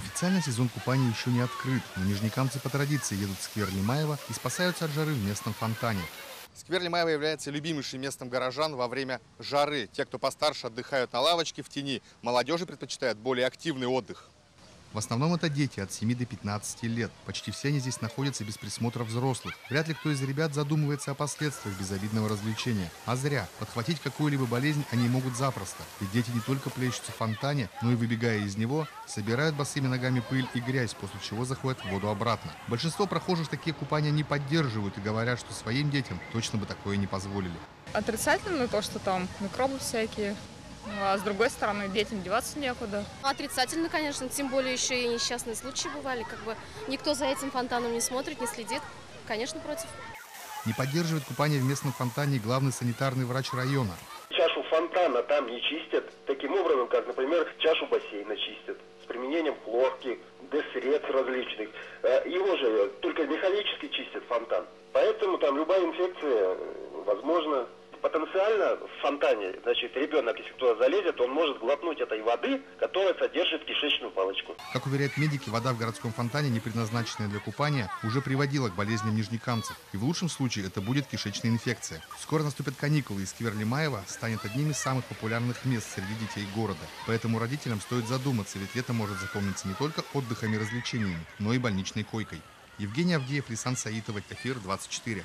Официально сезон купания еще не открыт, но нижнекамцы по традиции едут в сквер Лимаева и спасаются от жары в местном фонтане. Сквер Лимаева является любимейшим местом горожан во время жары. Те, кто постарше, отдыхают на лавочке в тени. Молодежи предпочитают более активный отдых. В основном это дети от 7 до 15 лет. Почти все они здесь находятся без присмотра взрослых. Вряд ли кто из ребят задумывается о последствиях безобидного развлечения. А зря. Подхватить какую-либо болезнь они могут запросто. Ведь дети не только плещутся в фонтане, но и выбегая из него, собирают босыми ногами пыль и грязь, после чего заходят в воду обратно. Большинство прохожих такие купания не поддерживают и говорят, что своим детям точно бы такое не позволили. Отрицательно то, что там микробы всякие, а с другой стороны, детям деваться некуда. Отрицательно, конечно, тем более еще и несчастные случаи бывали. Как бы никто за этим фонтаном не смотрит, не следит. Конечно, против. Не поддерживает купание в местном фонтане главный санитарный врач района. Чашу фонтана там не чистят таким образом, как, например, чашу бассейна чистят с применением хлорки, средств различных. Э, его же только механически чистят фонтан. Поэтому там любая инфекция э, возможна потенциально в фонтане, значит, ребенок, если туда залезет, он может глотнуть этой воды, которая содержит кишечную палочку. Как уверяют медики, вода в городском фонтане, не предназначенная для купания, уже приводила к болезням нижнекамцев. И в лучшем случае это будет кишечная инфекция. Скоро наступят каникулы, и сквер Лимаева станет одним из самых популярных мест среди детей города. Поэтому родителям стоит задуматься, ведь лето может запомниться не только отдыхами и развлечениями, но и больничной койкой. Евгений Авдеев, Лисан Саитова, Эфир 24.